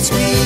Sweet. me.